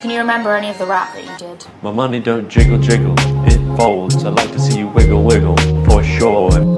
Can you remember any of the rap that you did? My money don't jiggle jiggle, it folds. I like to see you wiggle wiggle, for sure.